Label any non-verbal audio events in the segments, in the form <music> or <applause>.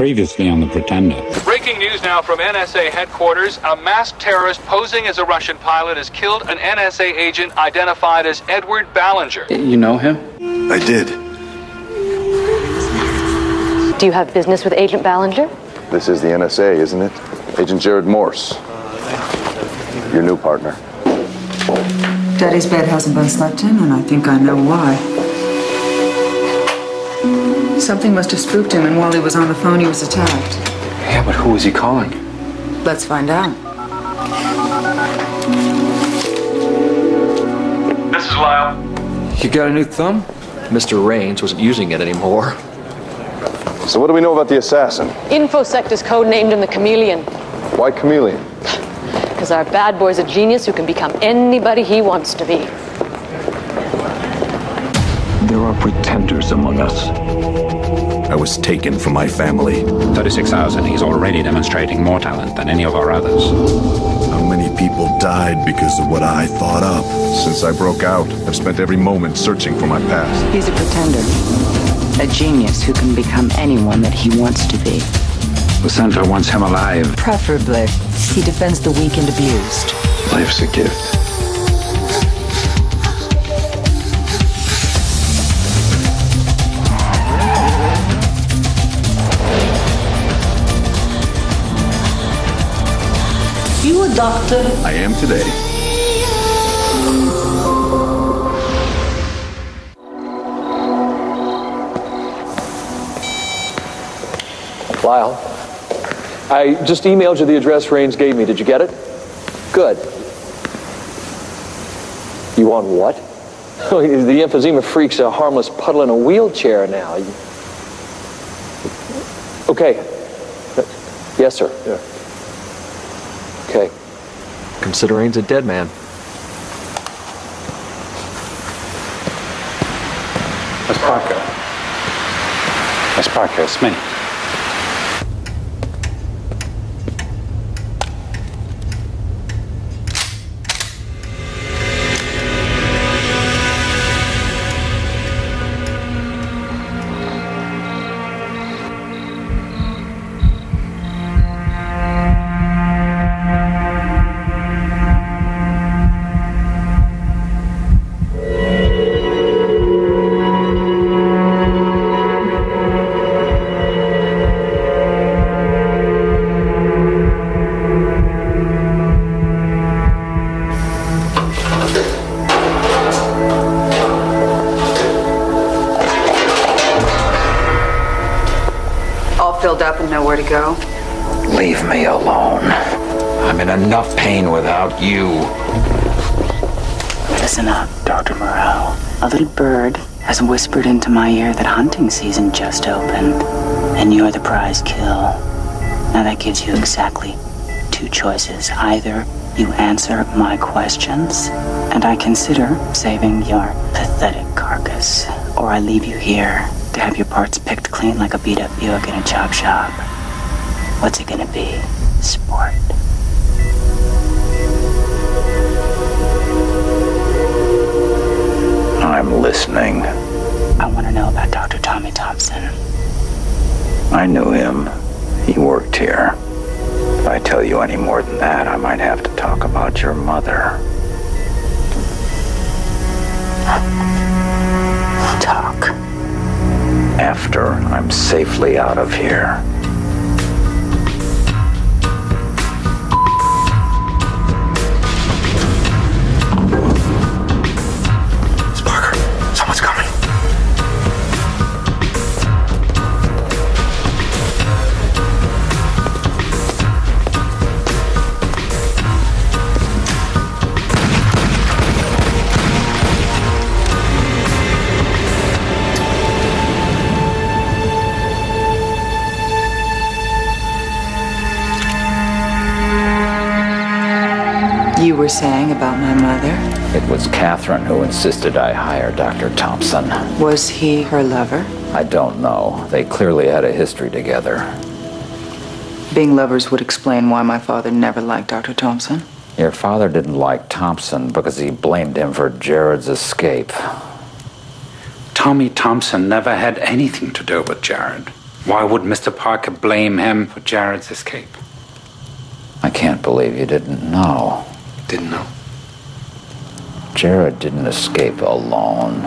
Previously on The Pretender. Breaking news now from NSA headquarters. A masked terrorist posing as a Russian pilot has killed an NSA agent identified as Edward Ballinger. You know him? I did. Do you have business with Agent Ballinger? This is the NSA, isn't it? Agent Jarod Morse. Your new partner. Daddy's bed hasn't been slept in, and I think I know why. Something must have spooked him, and while he was on the phone, he was attacked. Yeah, but who was he calling? Let's find out. This is Lyle. You got a new thumb? Mr. Raines wasn't using it anymore. So, what do we know about the assassin? InfoSect is codenamed him the Chameleon. Why chameleon? Because our bad boy's a genius who can become anybody he wants to be. There are pretenders among us. I was taken from my family. 36 hours and he's already demonstrating more talent than any of our others. How many people died because of what I thought up? Since I broke out, I've spent every moment searching for my past. He's a pretender. A genius who can become anyone that he wants to be. The center wants him alive. Preferably. He defends the weak and abused. Life's a gift. Doctor? I am today. Lyle, I just emailed you the address Raines gave me. Did you get it? Good. You want what? <laughs> the emphysema freak's a harmless puddle in a wheelchair now. Okay. Yes, sir. Okay. Consider Raines a dead man. Miss Parker. Miss Parker, it's me. And nowhere to go. Leave me alone. I'm in enough pain without you. Listen up, Dr. Moreau. A little bird has whispered into my ear that hunting season just opened, and you're the prize kill. Now that gives you exactly two choices. Either you answer my questions, and I consider saving your pathetic carcass, or I leave you here to have your parts picked clean like a beat up Buick in a chop shop. What's it gonna be? Sport. I'm listening. I want to know about Dr. Tommy Thompson. I knew him. He worked here. If I tell you any more than that, I might have to talk about your mother. Talk. After I'm safely out of here. Were saying about my mother? It was Catherine who insisted I hire Dr. Thompson. Was he her lover? I don't know. They clearly had a history together. Being lovers would explain why my father never liked Dr. Thompson. Your father didn't like Thompson because he blamed him for Jarod's escape. Tommy Thompson never had anything to do with Jarod. Why would Mr. Parker blame him for Jarod's escape? I can't believe you didn't know. Didn't know. Jarod didn't escape alone.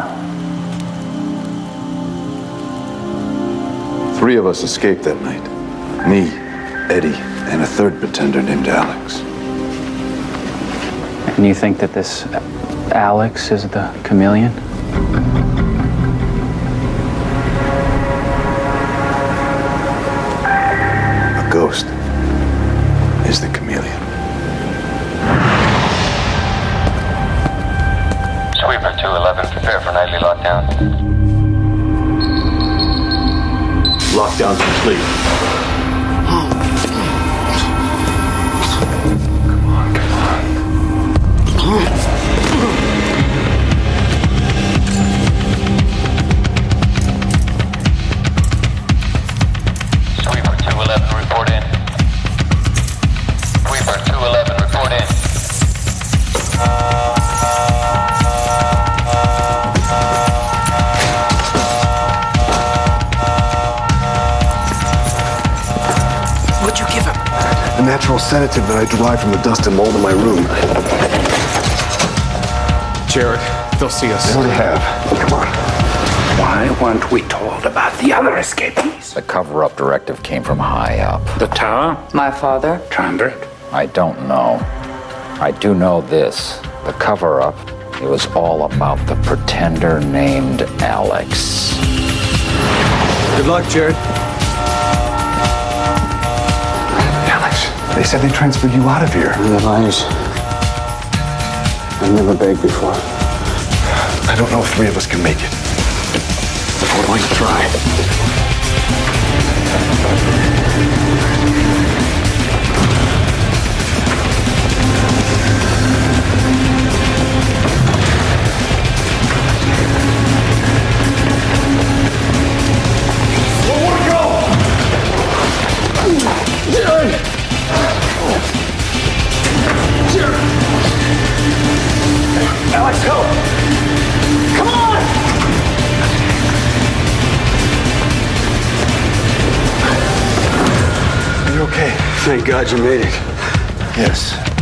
Three of us escaped that night. Me, Eddie, and a third pretender named Alex. And you think that this Alex is the chameleon? A ghost is the chameleon. Prepare for nightly lockdown. Lockdown complete. Sweeper natural sedative that I derived from the dust and mold in my room. Jarod, they'll see us. They already have. Come on. Why weren't we told about the other escapees? The cover up directive came from high up. The tower? My father? Trambert? I don't know. I do know this. The cover up, it was all about the pretender named Alex. Good luck, Jarod. They said they transferred you out of here. They're liars. I've never begged before. I don't know if three of us can make it. But we're going to try. Alex, go. Come on! Are you okay? Thank God you made it. Yes.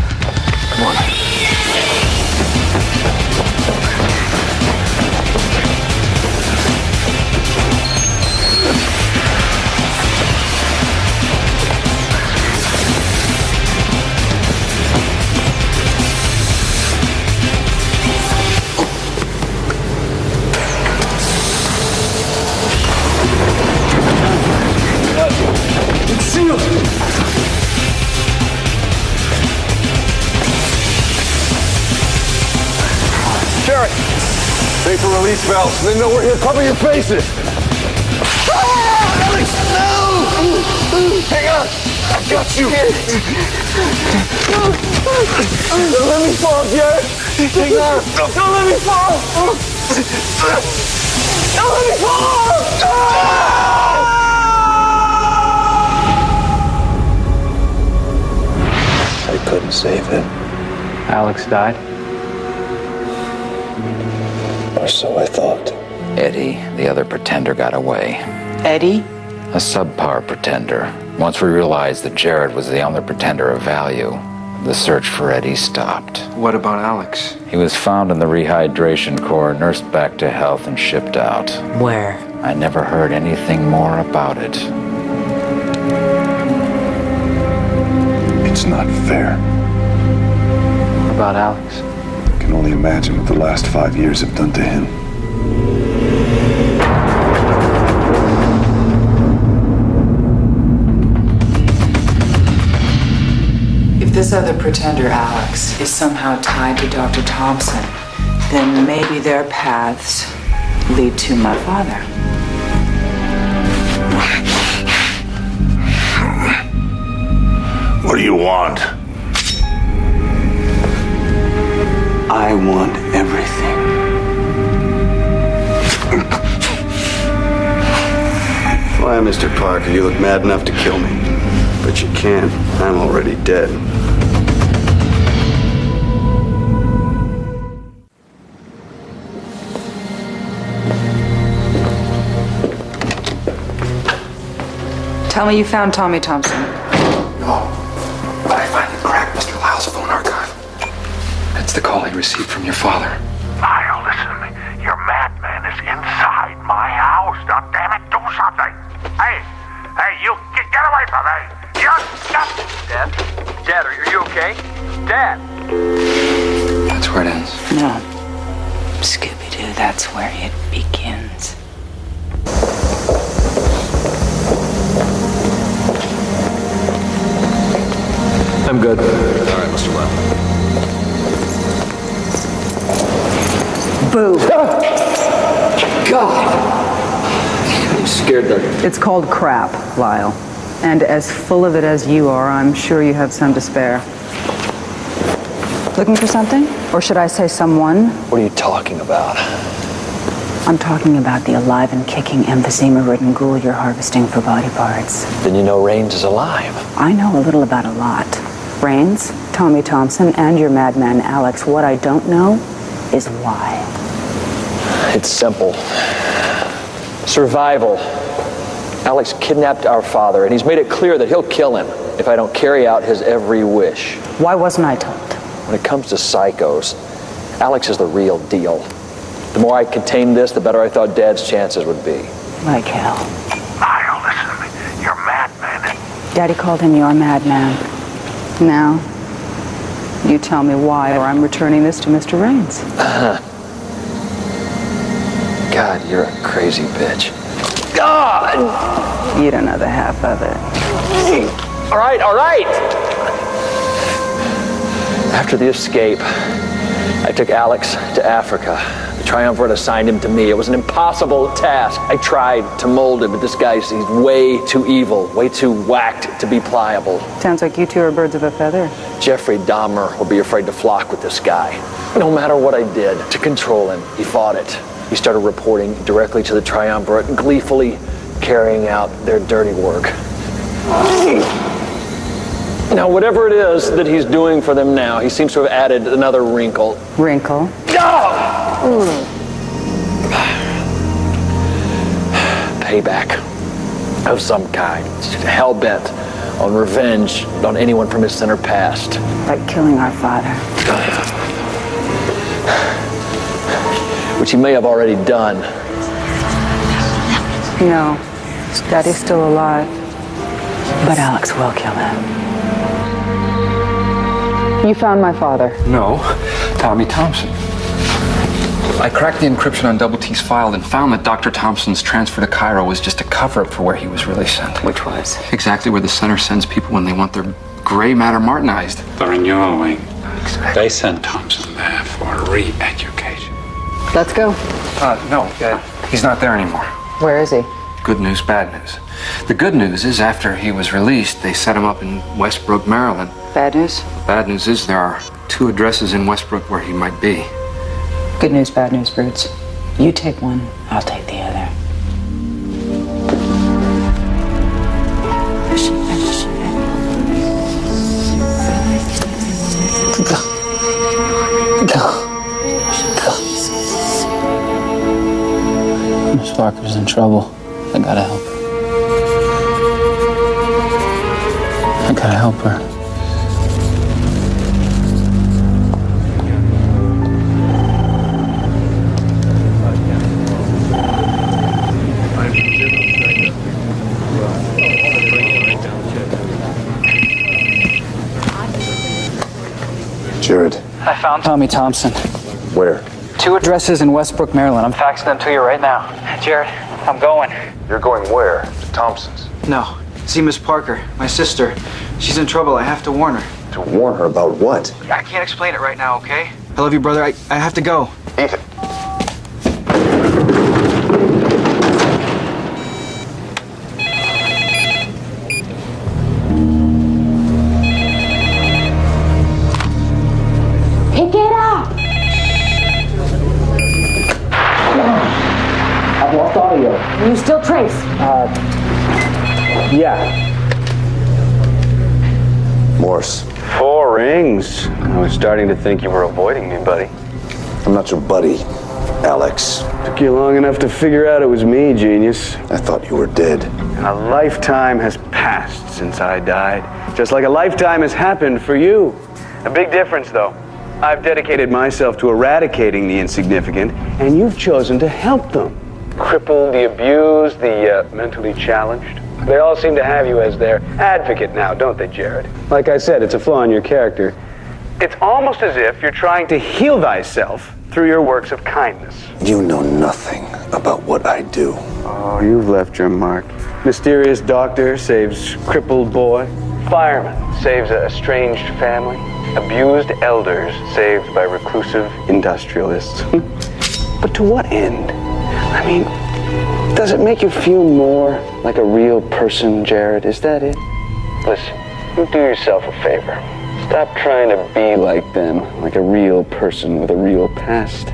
Vapor release valves. They know we're here. Cover your faces. Ah, Alex, no! Hang on! I got you! Don't let me fall, Jarod! Hang on! Don't let me fall! Don't let me fall! I couldn't save him. Alex died? Or so I thought. Eddie, the other pretender, got away. Eddie? A subpar pretender. Once we realized that Jarod was the only pretender of value, the search for Eddie stopped. What about Alex? He was found in the rehydration core, nursed back to health, and shipped out. Where? I never heard anything more about it. It's not fair. What about Alex? I can only imagine what the last five years have done to him. If this other pretender, Alex, is somehow tied to Dr. Thompson, then maybe their paths lead to my father. What do you want? I want everything. Why, Mr. Parker, you look mad enough to kill me. But you can't. I'm already dead. Tell me you found Tommy Thompson. That's the call he received from your father. Lyle, listen to me. Your madman is inside my house. Now, damn it, do something. Hey, hey, you get, get away from me. You stop. Dad? Dad, are you okay? Dad! That's where it ends. No. Scooby Doo, that's where it begins. It's called crap, Lyle. And as full of it as you are, I'm sure you have some to spare. Looking for something? Or should I say someone? What are you talking about? I'm talking about the alive and kicking emphysema-ridden ghoul you're harvesting for body parts. Then you know Raines is alive. I know a little about a lot. Raines, Tommy Thompson, and your madman Alex. What I don't know is why. It's simple. Survival. Alex kidnapped our father, and he's made it clear that he'll kill him if I don't carry out his every wish. Why wasn't I told? When it comes to psychos, Alex is the real deal. The more I contained this, the better I thought Dad's chances would be. Like hell. Lyle, listen to me. Your madman. Daddy called him your madman. Now, you tell me why, or I'm returning this to Mr. Raines. Uh-huh. God, you're a crazy bitch. God! You don't know the half of it. All right, all right! After the escape, I took Alex to Africa. The Triumvirate assigned him to me. It was an impossible task. I tried to mold him, but this guy's he's way too evil, way too whacked to be pliable. Sounds like you two are birds of a feather. Jeffrey Dahmer will be afraid to flock with this guy. No matter what I did to control him, he fought it. He started reporting directly to the Triumvirate, gleefully carrying out their dirty work. Now, whatever it is that he's doing for them now, he seems to have added another wrinkle. Wrinkle? No! <sighs> Payback of some kind. Hell bent on revenge on anyone from his center past. Like killing our father. <laughs> Which he may have already done. No. Daddy's still alive. But Alex will kill him. You found my father. No, Tommy Thompson. I cracked the encryption on Double T's file and found that Dr. Thompson's transfer to Cairo was just a cover up for where he was really sent. Which was? Exactly where the center sends people when they want their gray matter martinized. The Renewal Wing. They sent Thompson there for re education. Let's go. Uh, no, uh, he's not there anymore. Where is he? Good news, bad news. The good news is after he was released, they set him up in Westbrook, Maryland. Bad news? The bad news is there are two addresses in Westbrook where he might be. Good news, bad news, Broots. You take one, I'll take the other. Miss Parker's in trouble. I gotta help her. I gotta help her. Jarod, I found Tommy Thompson. where? Two addresses in Westbrook, Maryland. I'm faxing them to you right now. Jarod, I'm going. You're going where? To Thompson's. No. See Miss Parker, my sister. She's in trouble. I have to warn her. To warn her about what? I can't explain it right now, okay? I love you, brother. I, I have to go. Starting to think you were avoiding me, buddy. I'm not your buddy. Alex. Took you long enough to figure out it was me, genius. I thought you were dead. And a lifetime has passed since I died. Just like a lifetime has happened for you. A big difference, though. I've dedicated myself to eradicating the insignificant, and you've chosen to help them. Crippled, the abused, the uh, mentally challenged. They all seem to have you as their advocate now, don't they, Jarod? Like I said, it's a flaw in your character. It's almost as if you're trying to heal thyself through your works of kindness. You know nothing about what I do. Oh, you've left your mark. Mysterious doctor saves crippled boy. Fireman saves a estranged family. Abused elders saved by reclusive industrialists. <laughs> but to what end? I mean, does it make you feel more like a real person, Jarod? Is that it? Listen, do yourself a favor. Stop trying to be like them, like a real person with a real past.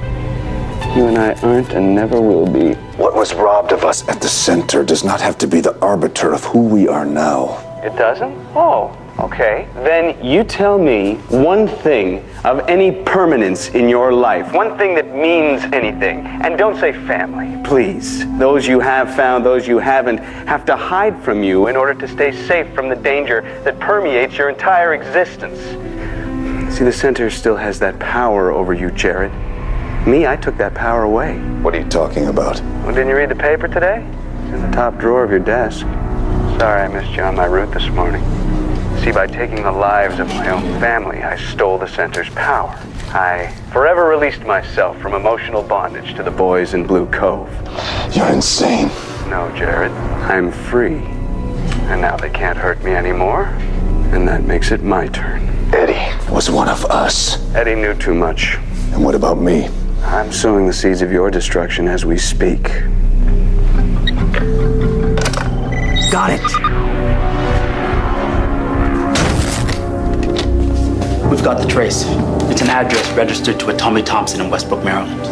You and I aren't and never will be. What was robbed of us at the center does not have to be the arbiter of who we are now. It doesn't? Oh, okay. Then you tell me one thing of any permanence in your life, one thing that means anything. And don't say family, please. Those you have found, those you haven't, have to hide from you in order to stay safe from the danger that permeates your entire existence. See, the center still has that power over you, Jarod. Me, I took that power away. What are you talking about? Well, didn't you read the paper today? It's in the top drawer of your desk. Sorry I missed you on my route this morning. See, by taking the lives of my own family, I stole the center's power. I forever released myself from emotional bondage to the boys in Blue Cove. You're insane. No, Jarod. I'm free. And now they can't hurt me anymore. And that makes it my turn. Eddie was one of us. Eddie knew too much. And what about me? I'm sowing the seeds of your destruction as we speak. Got it. We've got the trace. It's an address registered to a Tommy Thompson in Westbrook, Maryland. No.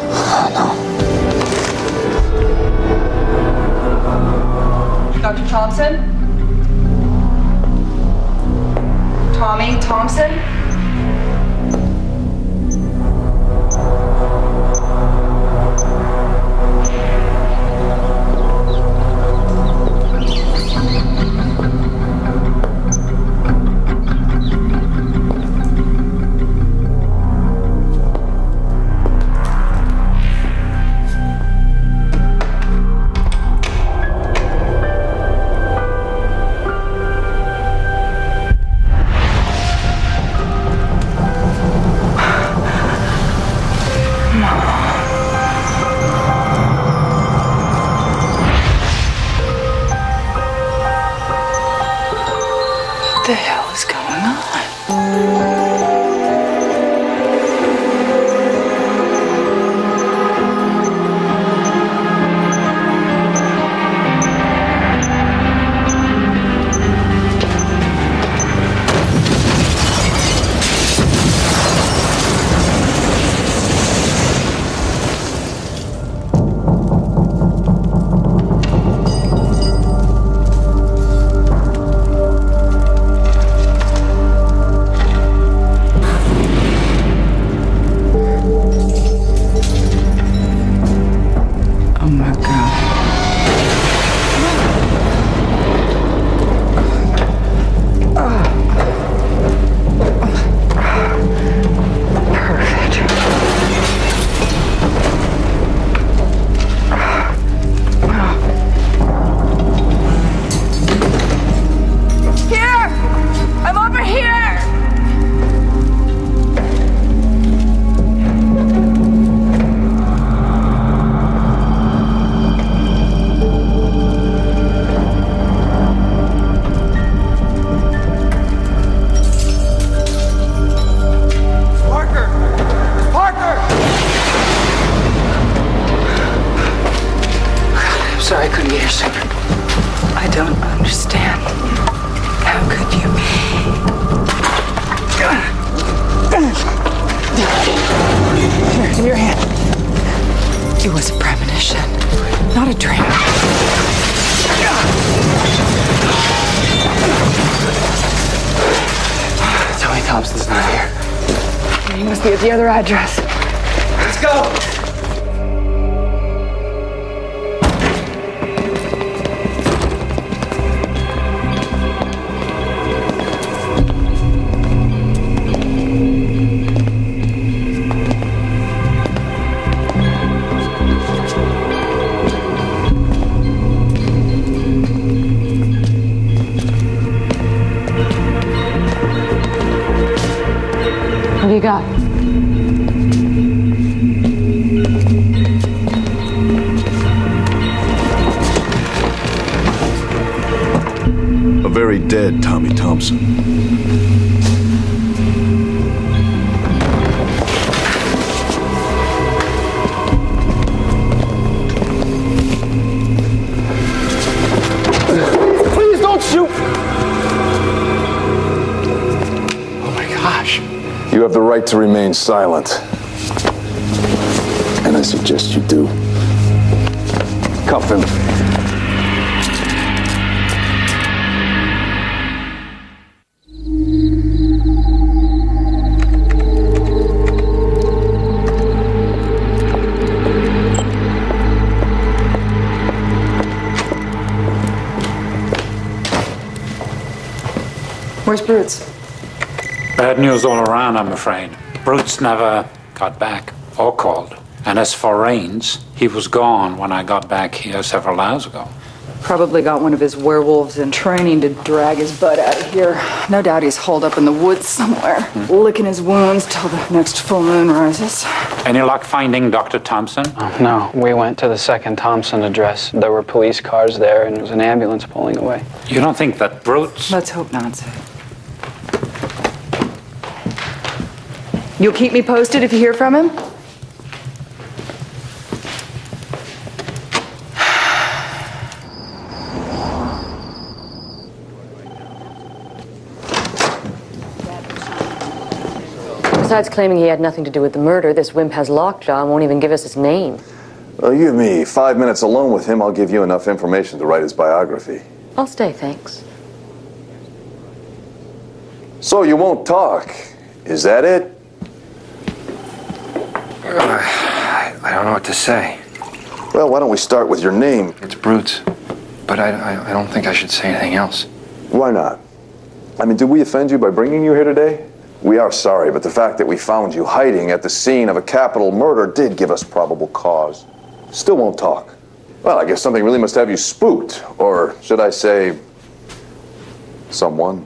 <sighs> Dr. Thompson? Tommy Thompson? The hell was a premonition, not a dream. Tommy Thompson's not here. He must be at the other address. Let's go! The right to remain silent. And I suggest you do. Cuff him. Where's Broots? Bad news all around, I'm afraid. Broots never got back or called. And as for Raines, he was gone when I got back here several hours ago. Probably got one of his werewolves in training to drag his butt out of here. No doubt he's holed up in the woods somewhere, hmm. licking his wounds till the next full moon rises. Any luck finding Dr. Thompson? Oh, no, we went to the second Thompson address. There were police cars there, and there was an ambulance pulling away. You don't think that Broots. Let's hope not, Syd. You'll keep me posted if you hear from him? Besides claiming he had nothing to do with the murder, this wimp has lockjaw and won't even give us his name. Well, you and me, five minutes alone with him, I'll give you enough information to write his biography. I'll stay, thanks. So you won't talk. Is that it? <sighs> I don't know what to say. Well, why don't we start with your name? It's Broots. But I, I, I don't think I should say anything else. Why not? I mean, did we offend you by bringing you here today? We are sorry, but the fact that we found you hiding at the scene of a capital murder did give us probable cause. Still won't talk. Well, I guess something really must have you spooked. Or should I say, someone?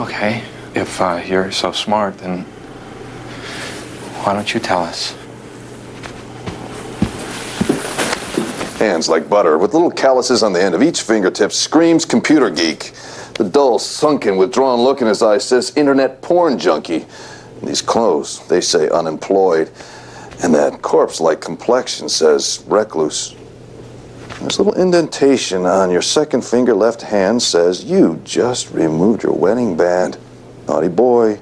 Okay, if uh, you're so smart, then why don't you tell us? Hands like butter, with little calluses on the end of each fingertip, screams computer geek. The dull, sunken, withdrawn look in his eyes says internet porn junkie. And these clothes, they say unemployed. And that corpse like complexion says recluse. This little indentation on your second finger left hand says you just removed your wedding band. Naughty boy.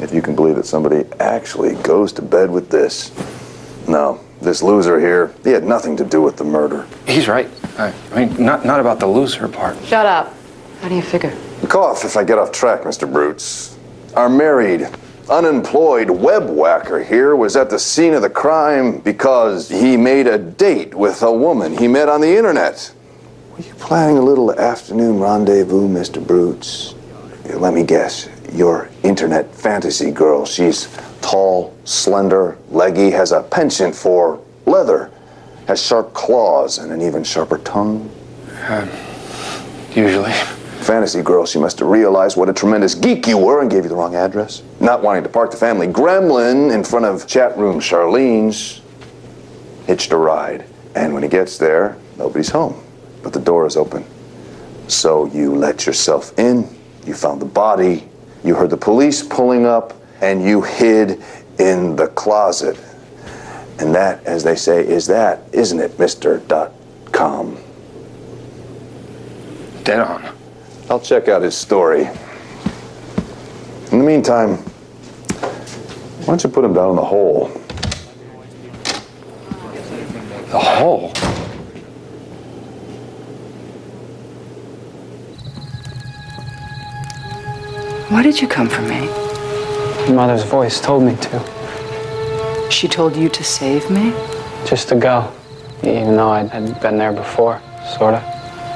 If you can believe that somebody actually goes to bed with this. No, this loser here, he had nothing to do with the murder. He's right. I, I mean, not, not about the loser part. Shut up. How do you figure? Cough if I get off track, Mr. Broots. Our married, unemployed web whacker here was at the scene of the crime because he made a date with a woman he met on the internet. Were you planning a little afternoon rendezvous, Mr. Broots? Let me guess. Your internet fantasy girl. She's tall, slender, leggy, has a penchant for leather, has sharp claws and an even sharper tongue. Uh, usually. Fantasy girl, she must have realized what a tremendous geek you were and gave you the wrong address. Not wanting to park the family gremlin in front of chat room Charlene's, hitched a ride. And when he gets there, nobody's home, but the door is open. So you let yourself in, you found the body, you heard the police pulling up, and you hid in the closet. And that, as they say, is that, isn't it, Mr. Dot com? Dead on. I'll check out his story. In the meantime, why don't you put him down in the hole? The hole? Why did you come for me? Mother's voice told me to. She told you to save me? Just to go. Even though I had been there before, sort of.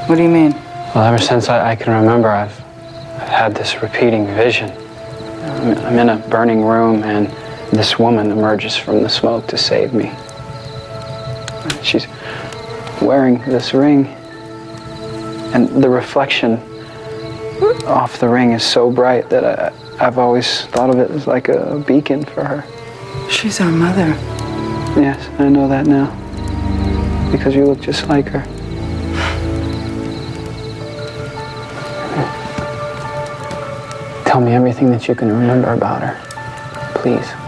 What do you mean? Well, ever since I, I can remember, I've, I've had this repeating vision. I'm, I'm in a burning room, and this woman emerges from the smoke to save me. She's wearing this ring, and the reflection off the ring is so bright that I, I've always thought of it as like a beacon for her. She's our mother. Yes, I know that now. Because you look just like her. Tell me everything that you can remember about her. Please.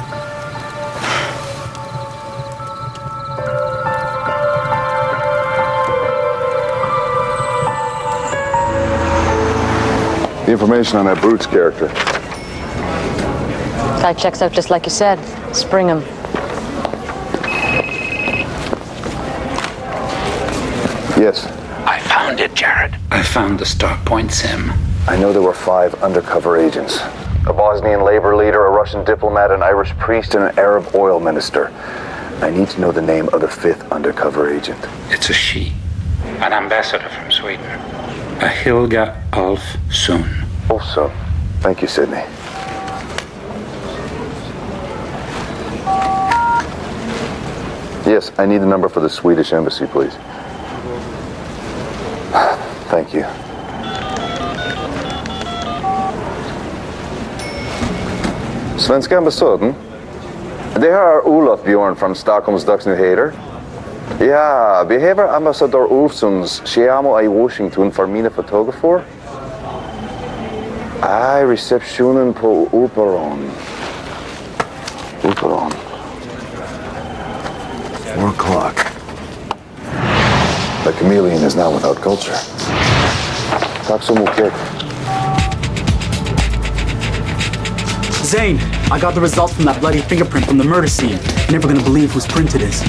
Information on that Broots character. Guy checks out just like you said. Spring him. Yes. I found it, Jarod. I found the start point sim. I know there were five undercover agents a Bosnian labor leader, a Russian diplomat, an Irish priest, and an Arab oil minister. I need to know the name of the fifth undercover agent. It's a she. An ambassador from Sweden. A Hilga Alf Soon. Also, thank you, Sydney. Yes, I need the number for the Swedish embassy, please. <sighs> Thank you. Svenska ambassaden? Det här är Olof Björn från Stockholms Dagsnyheter. Ja, behöver ambassadör Olssons Chiamo i Washington för mina fotografer? I receptionen på Operon. Operon. Four o'clock. The chameleon is now without culture. Tack så mycket. Zane, I got the results from that bloody fingerprint from the murder scene. Never gonna believe whose print it is.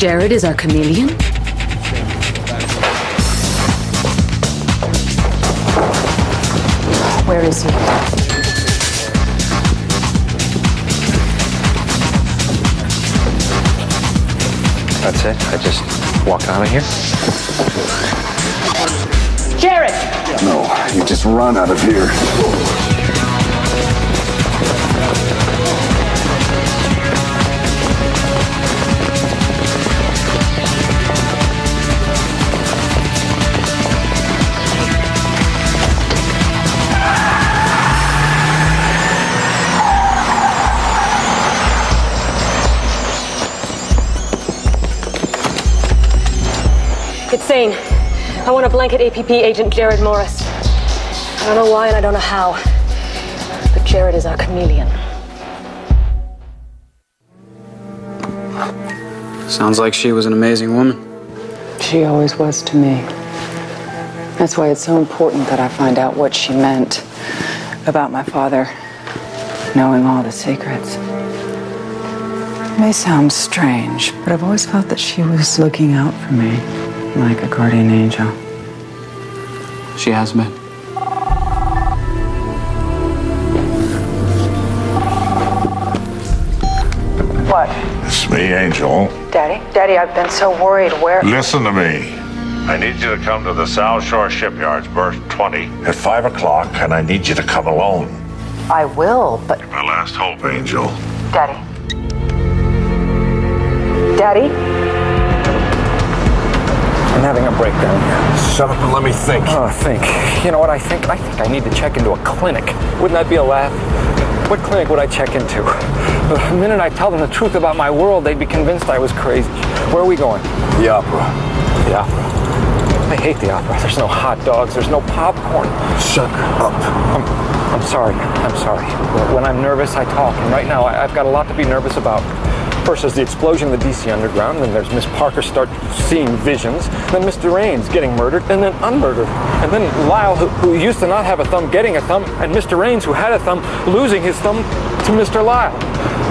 Jarod is our chameleon? Where is he? That's it? I just walk out of here? Jarod! No, you just run out of here. It's I want to blanket APB agent Jarod Morris. I don't know why and I don't know how. But Jarod is our chameleon. Sounds like she was an amazing woman. She always was to me. That's why it's so important that I find out what she meant about my father, knowing all the secrets. It may sound strange, but I've always felt that she was looking out for me like a guardian angel. She has been. What? It's me, Angel. Daddy? Daddy, I've been so worried. Where? Listen to me. I need you to come to the South Shore Shipyards, berth 20, at 5 o'clock, and I need you to come alone. I will, but. My last hope, Angel. Daddy. Daddy? I'm having a breakdown here. Shut up and let me think. Oh, think. You know what I think? I think I need to check into a clinic. Wouldn't that be a laugh? What clinic would I check into? The minute I tell them the truth about my world, they'd be convinced I was crazy. Where are we going? The opera. The opera. I hate the opera. There's no hot dogs. There's no popcorn. Shut up. I'm, I'm sorry. I'm sorry. When I'm nervous, I talk. And right now, I, I've got a lot to be nervous about. First, there's the explosion of the DC Underground. Then there's Miss Parker start seeing visions. Then Mr. Raines getting murdered and then unmurdered. And then Lyle, who, who used to not have a thumb, getting a thumb. And Mr. Raines, who had a thumb, losing his thumb to Mr. Lyle.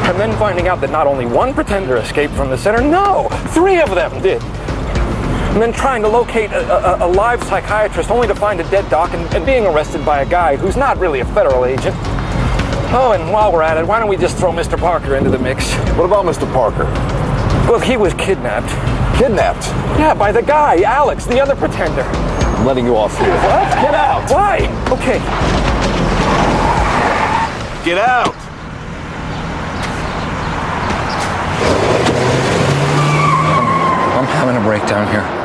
And then finding out that not only one pretender escaped from the center, no, three of them did. And then trying to locate a, a, a live psychiatrist only to find a dead doc and, and being arrested by a guy who's not really a federal agent. Oh, and while we're at it, why don't we just throw Mr. Parker into the mix? What about Mr. Parker? Well, he was kidnapped. Kidnapped? Yeah, by the guy, Alex, the other pretender. I'm letting you off here. What? Get out. Why? Okay. Get out! I'm having a breakdown here.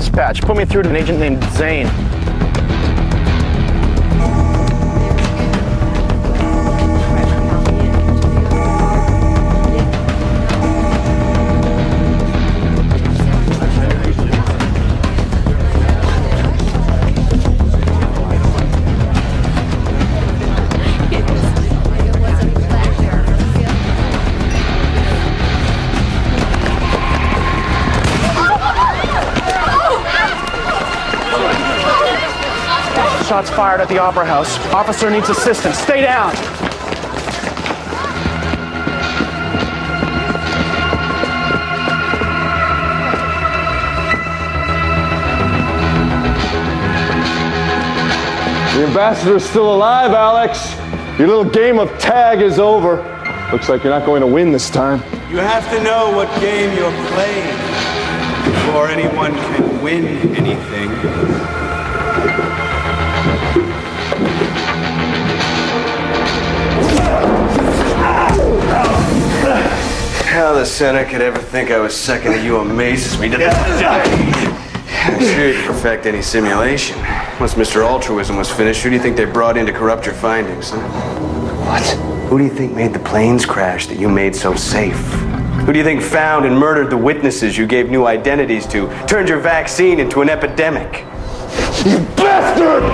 Dispatch. Put me through to an agent named Zane. Fired at the Opera House. Officer needs assistance. Stay down. The ambassador's still alive, Alex. Your little game of tag is over. Looks like you're not going to win this time. You have to know what game you're playing before anyone can win anything. How the Senate could ever think I was second to you amazes me to this day. I'm sure you'd perfect any simulation. Once Mr. Altruism was finished, who do you think they brought in to corrupt your findings? Huh? What? Who do you think made the planes crash that you made so safe? Who do you think found and murdered the witnesses you gave new identities to? Turned your vaccine into an epidemic? You bastard!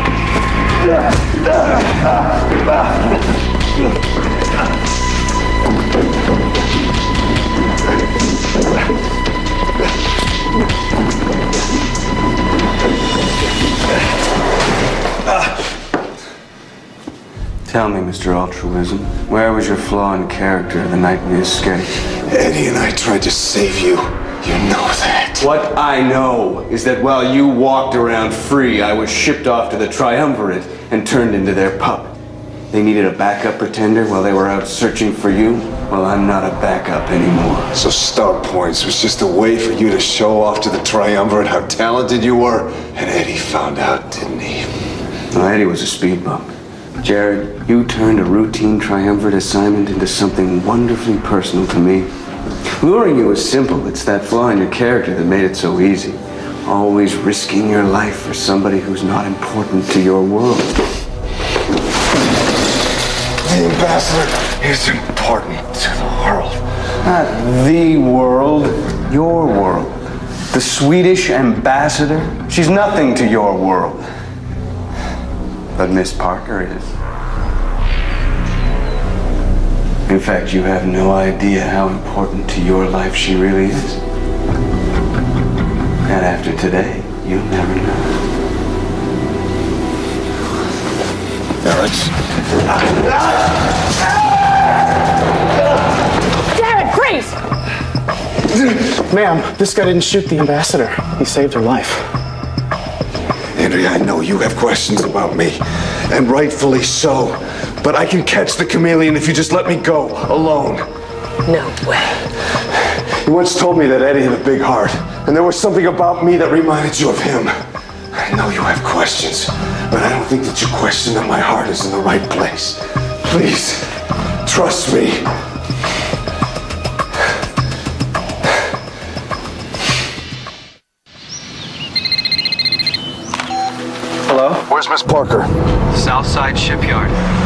Tell me, Mr. Altruism, where was your flaw in character the night we escaped? Eddie and I tried to save you. You know that. What I know is that while you walked around free, I was shipped off to the Triumvirate and turned into their puppet. They needed a backup pretender while they were out searching for you. Well, I'm not a backup anymore. So Star Points was just a way for you to show off to the Triumvirate how talented you were. And Eddie found out, didn't he? Well, Eddie was a speed bump. Jarod, you turned a routine triumvirate assignment into something wonderfully personal to me. Luring you was simple. It's that flaw in your character that made it so easy. Always risking your life for somebody who's not important to your world. The ambassador is important to the world. Not the world, your world. The Swedish ambassador? She's nothing to your world. But Miss Parker is. In fact, you have no idea how important to your life she really is. And after today, you'll never know. Alex. Jarod, freeze! Ma'am, this guy didn't shoot the ambassador. He saved her life. Andrea, I know you have questions about me, and rightfully so. But I can catch the chameleon if you just let me go alone. No way. You once told me that Eddie had a big heart, and there was something about me that reminded you of him. I know you have questions, but I don't think that you question that my heart is in the right place. Please, trust me. Hello? Where's Miss Parker? Southside Shipyard.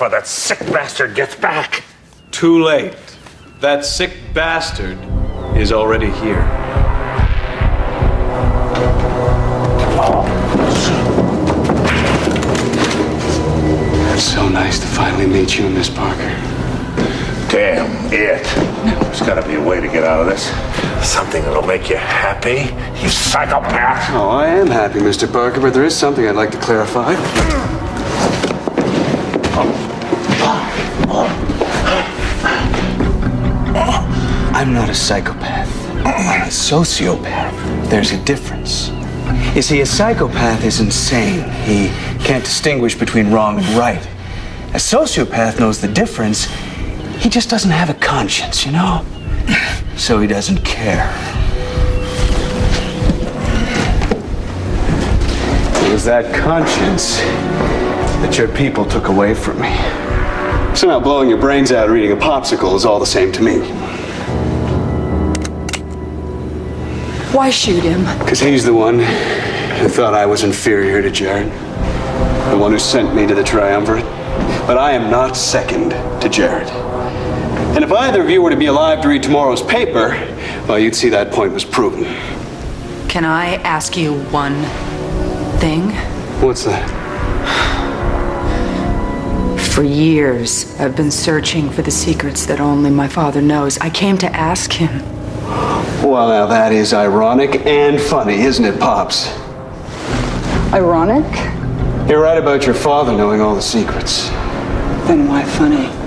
before that sick bastard gets back. Too late. That sick bastard is already here. It's so nice to finally meet you, Miss Parker. Damn it. There's gotta be a way to get out of this. Something that'll make you happy, you psychopath. Oh, I am happy, Mr. Parker, but there is something I'd like to clarify. Psychopath. I'm a sociopath. There's a difference. You see, a psychopath is insane. He can't distinguish between wrong and right. A sociopath knows the difference. He just doesn't have a conscience, you know? So he doesn't care. It was that conscience that your people took away from me. Somehow blowing your brains out reading a popsicle is all the same to me. Why shoot him? Because he's the one who thought I was inferior to Jarod. The one who sent me to the triumvirate. But I am not second to Jarod. And if either of you were to be alive to read tomorrow's paper, well, you'd see that point was proven. Can I ask you one thing? What's that? For years, I've been searching for the secrets that only my father knows. I came to ask him. Well, now that is ironic and funny, isn't it, Pops? Ironic? You're right about your father knowing all the secrets. Then why funny?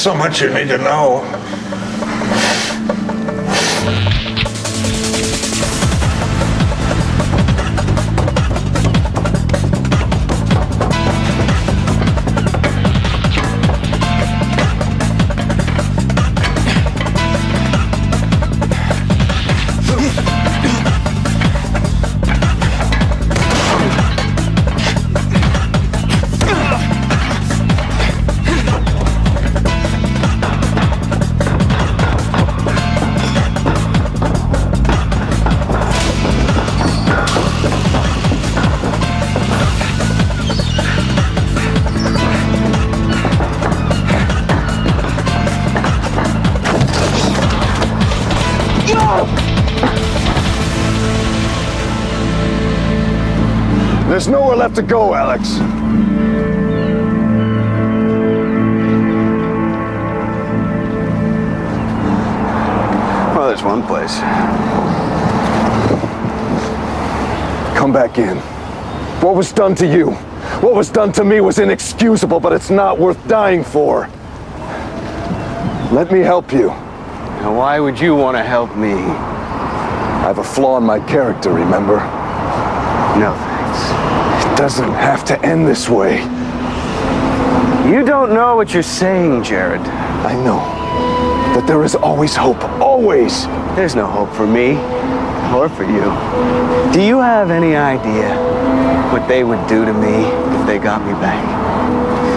So much you need to know. Left to go, Alex. Well, there's one place. Come back in. What was done to you, what was done to me was inexcusable, but it's not worth dying for. Let me help you. Now, why would you want to help me? I have a flaw in my character, remember? No, doesn't have to end this way. You don't know what you're saying, Jarod. I know. That there is always hope. Always! There's no hope for me or for you. Do you have any idea what they would do to me if they got me back?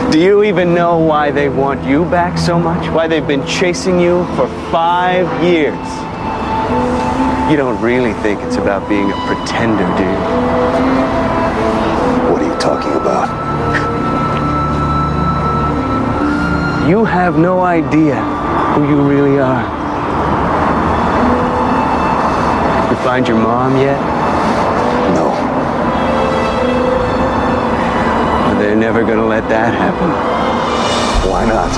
Do you even know why they want you back so much? Why they've been chasing you for five years? You don't really think it's about being a pretender, do you? Talking about? You have no idea who you really are. You find your mom yet? No. Well, they're never gonna let that happen. Why not?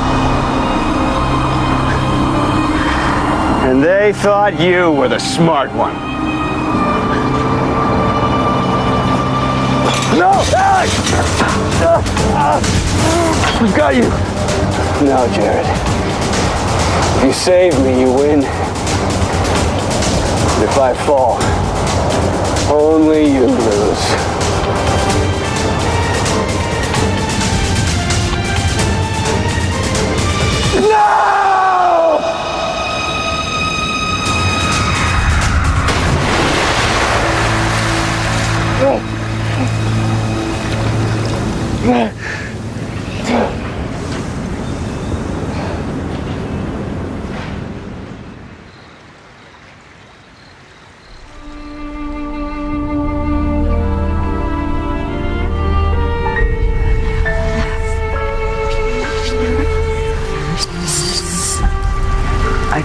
And they thought you were the smart one. No, Alex! We've got you. No, Jarod. If you save me, you win. But if I fall, only you lose. No! I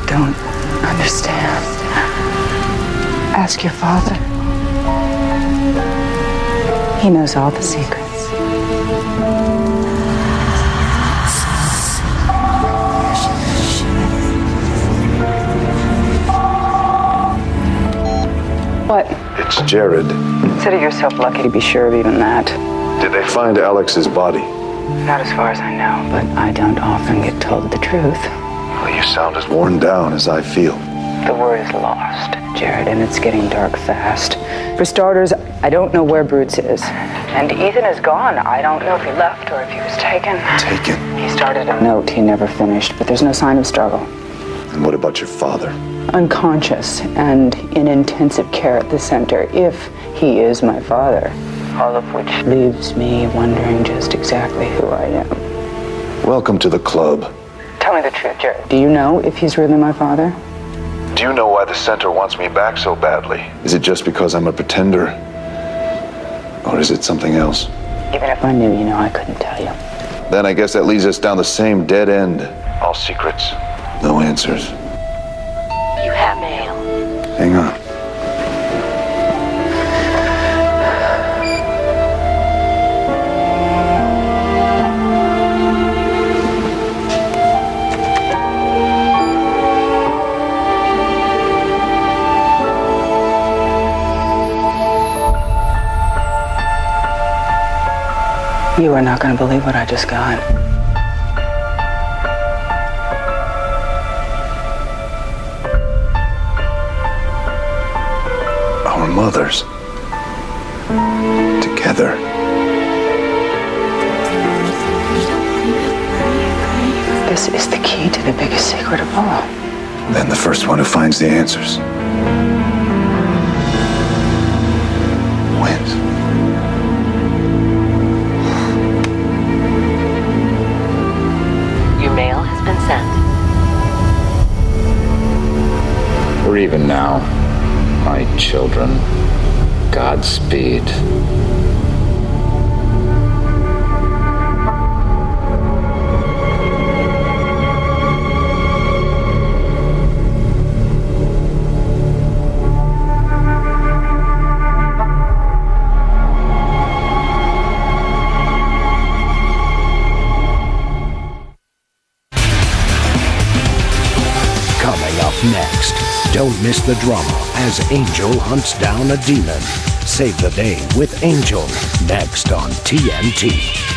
don't understand. Ask your father. He knows all the secrets. Jarod. Consider yourself lucky to be sure of even that. Did they find Alex's body? Not as far as I know, but I don't often get told the truth. Well, you sound as worn down as I feel. The word is lost, Jarod, and it's getting dark fast. For starters, I don't know where Broots is. And Ethan is gone. I don't know if he left or if he was taken. Taken? He started a note he never finished, but there's no sign of struggle. And what about your father? Unconscious and in intensive care at the center, if he is my father. All of which leaves me wondering just exactly who I am. Welcome to the club. Tell me the truth, Jarod. Do you know if he's really my father? Do you know why the center wants me back so badly? Is it just because I'm a pretender? Or is it something else? Even if I knew, you know, I couldn't tell you. Then I guess that leads us down the same dead end. All secrets, no answers. You have mail. Hang on. You are not going to believe what I just got. Mothers. Together. This is the key to the biggest secret of all. Then the first one who finds the answers wins. Your mail has been sent. Or even now, my children, Godspeed. Coming up next, don't miss the drama as Angel hunts down a demon. Save the day with Angel next on TNT.